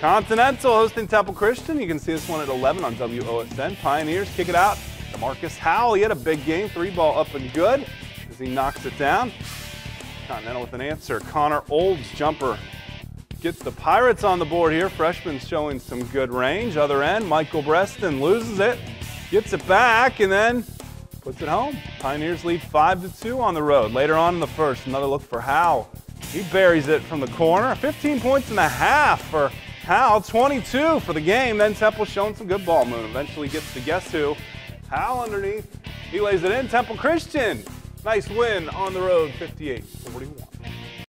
Continental hosting Temple Christian. You can see this one at 11 on WOSN. Pioneers kick it out Marcus Howell. He had a big game, three ball up and good as he knocks it down. Continental with an answer. Connor Olds jumper gets the Pirates on the board here. Freshman showing some good range. Other end, Michael Breston loses it, gets it back, and then puts it home. Pioneers lead 5 to 2 on the road. Later on in the first, another look for Howell. He buries it from the corner. 15 points and a half for Howell, 22 for the game. Then Temple showing some good ball movement. Eventually gets to guess who. Howell underneath. He lays it in. Temple Christian. Nice win on the road, 58 41.